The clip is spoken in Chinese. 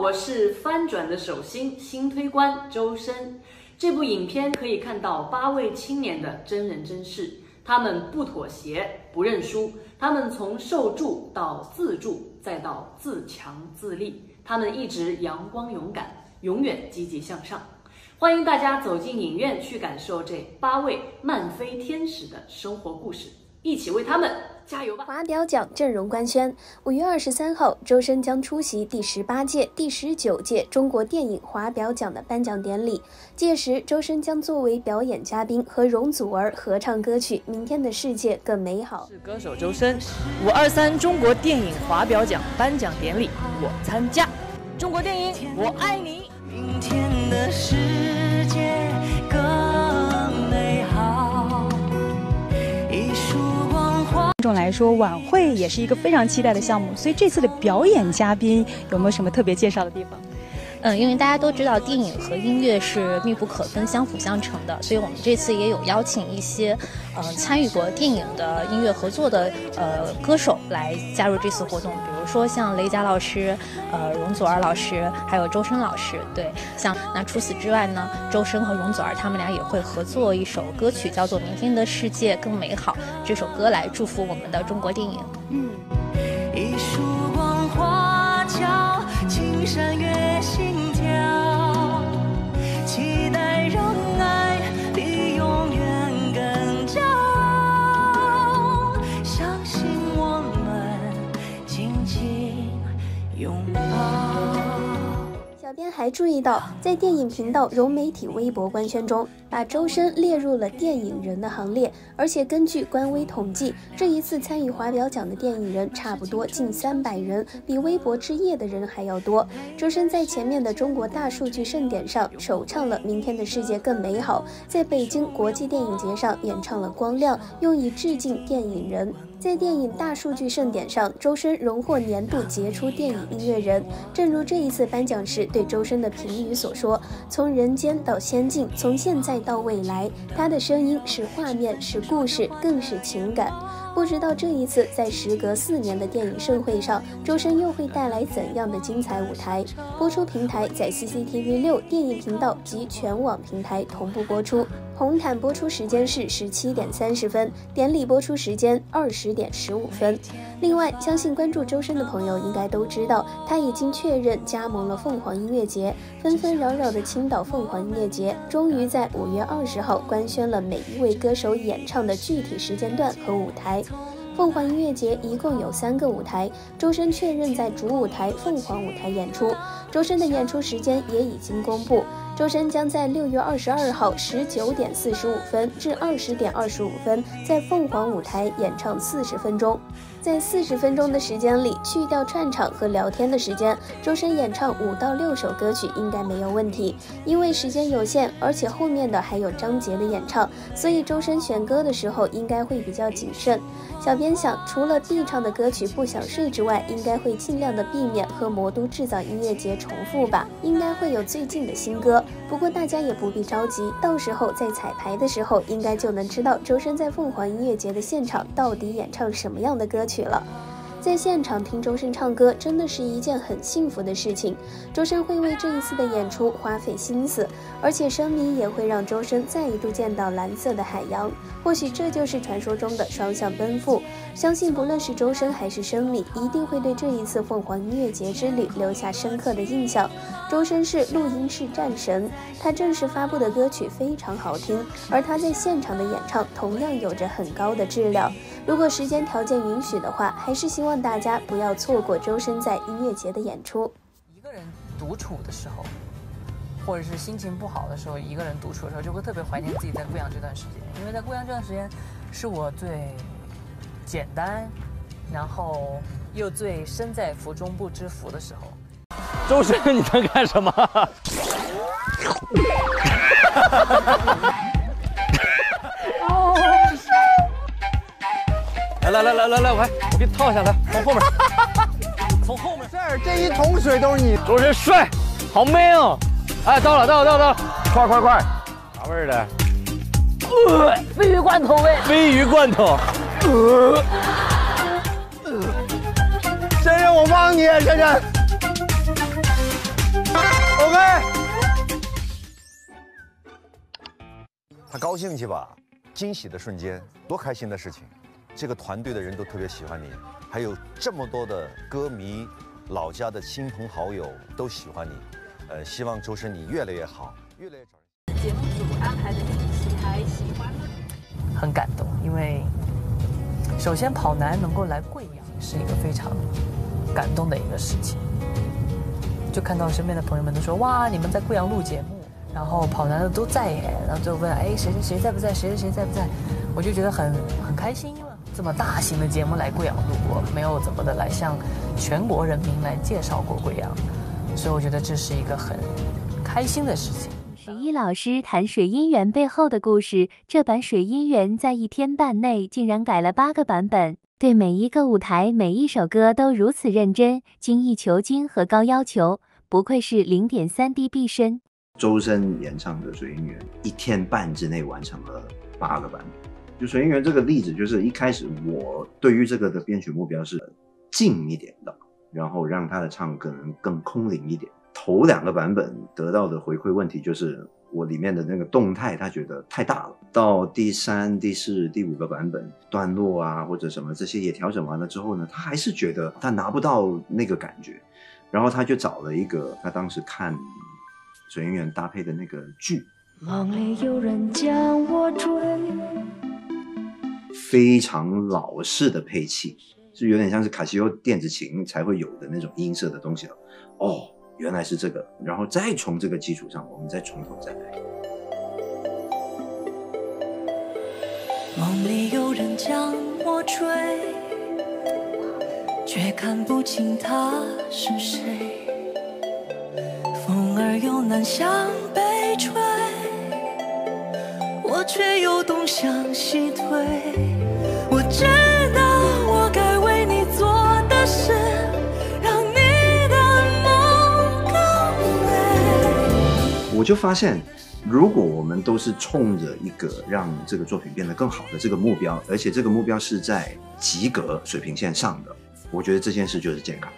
我是翻转的手心新推官周深。这部影片可以看到八位青年的真人真事，他们不妥协，不认输，他们从受助到自助，再到自强自立，他们一直阳光勇敢，永远积极向上。欢迎大家走进影院去感受这八位漫飞天使的生活故事，一起为他们。加油吧！华表奖阵容官宣，五月二十三号，周深将出席第十八届、第十九届中国电影华表奖的颁奖典礼。届时，周深将作为表演嘉宾和容祖儿合唱歌曲《明天的世界更美好》。是歌手周深，五二三中国电影华表奖颁奖典礼，我参加。中国电影，我爱你。明天的世观众来说，晚会也是一个非常期待的项目，所以这次的表演嘉宾有没有什么特别介绍的地方？嗯，因为大家都知道电影和音乐是密不可分、相辅相成的，所以我们这次也有邀请一些，呃，参与过电影的音乐合作的呃歌手来加入这次活动，比如说像雷佳老师、呃容祖儿老师，还有周深老师。对，像那除此之外呢，周深和容祖儿他们俩也会合作一首歌曲，叫做《明天的世界更美好》这首歌来祝福我们的中国电影。嗯。一束光花桥，青山月。小编还注意到，在电影频道融媒体微博官宣中，把周深列入了电影人的行列。而且根据官微统计，这一次参与华表奖的电影人差不多近三百人，比微博之夜的人还要多。周深在前面的中国大数据盛典上首唱了《明天的世界更美好》，在北京国际电影节上演唱了《光亮》，用以致敬电影人。在电影大数据盛典上，周深荣获年度杰出电影音乐人。正如这一次颁奖时对周深的评语所说：“从人间到仙境，从现在到未来，他的声音是画面，是故事，更是情感。”不知道这一次在时隔四年的电影盛会上，周深又会带来怎样的精彩舞台？播出平台在 CCTV 六电影频道及全网平台同步播出。红毯播出时间是十七点三十分，典礼播出时间二十点十五分。另外，相信关注周深的朋友应该都知道，他已经确认加盟了凤凰音乐节。纷纷扰扰的青岛凤凰音乐节，终于在五月二十号官宣了每一位歌手演唱的具体时间段和舞台。凤凰音乐节一共有三个舞台，周深确认在主舞台凤凰舞台演出。周深的演出时间也已经公布。周深将在六月二十二号十九点四十五分至二十点二十五分在凤凰舞台演唱四十分钟。在四十分钟的时间里，去掉串场和聊天的时间，周深演唱五到六首歌曲应该没有问题。因为时间有限，而且后面的还有张杰的演唱，所以周深选歌的时候应该会比较谨慎。小编想，除了必唱的歌曲《不想睡》之外，应该会尽量的避免和魔都制造音乐节重复吧。应该会有最近的新歌，不过大家也不必着急，到时候在彩排的时候，应该就能知道周深在凤凰音乐节的现场到底演唱什么样的歌曲了。在现场听周深唱歌，真的是一件很幸福的事情。周深会为这一次的演出花费心思，而且声明也会让周深再一度见到蓝色的海洋。或许这就是传说中的双向奔赴。相信不论是周深还是生米，一定会对这一次凤凰音乐节之旅留下深刻的印象。周深是录音室战神，他正式发布的歌曲非常好听，而他在现场的演唱同样有着很高的质量。如果时间条件允许的话，还是希望大家不要错过周深在音乐节的演出。一个人独处的时候，或者是心情不好的时候，一个人独处的时候，就会特别怀念自己在贵阳这段时间，因为在贵阳这段时间，是我最简单，然后又最身在福中不知福的时候。周深，你在干什么？来来来来来，我我给你套下来，从后面，从后面。这儿这一桶水都是你。周深帅，好 man 哦！哎，到了到了到了到了，快快快！啥味儿的？呃，鲱鱼罐头味。鲱鱼罐头。呃。深深，我帮你，深深。他高兴去吧，惊喜的瞬间，多开心的事情。这个团队的人都特别喜欢你，还有这么多的歌迷、老家的亲朋好友都喜欢你。呃，希望周深你越来越好，越来越找人。节目组安排的惊喜还喜欢吗？很感动，因为首先跑男能够来贵阳是一个非常感动的一个事情。就看到身边的朋友们都说哇，你们在贵阳录节目，然后跑男的都在耶，然后就问哎谁谁谁在不在，谁谁谁在不在，我就觉得很很开心了。这么大型的节目来贵阳录过，没有怎么的来向全国人民来介绍过贵阳，所以我觉得这是一个很开心的事情。十一老师谈水姻缘背后的故事，这版水姻缘在一天半内竟然改了八个版本，对每一个舞台、每一首歌都如此认真、精益求精和高要求，不愧是零点三 D 毕生。周深演唱的《水姻缘》，一天半之内完成了八个版本。就《水姻缘》这个例子，就是一开始我对于这个的编曲目标是近一点的，然后让他的唱可能更空灵一点。头两个版本得到的回馈问题就是我里面的那个动态他觉得太大了。到第三、第四、第五个版本段落啊或者什么这些也调整完了之后呢，他还是觉得他拿不到那个感觉，然后他就找了一个他当时看《水姻缘》搭配的那个剧。梦里有人将我追。非常老式的配器，是有点像是卡西欧电子琴才会有的那种音色的东西了。哦，原来是这个，然后再从这个基础上，我们再从头再来。梦里有人将我追，却看不清他是谁。又南向北吹。我却又东向西退。我知道我该为你做的事，让你的梦更美。我就发现，如果我们都是冲着一个让这个作品变得更好的这个目标，而且这个目标是在及格水平线上的，我觉得这件事就是健康。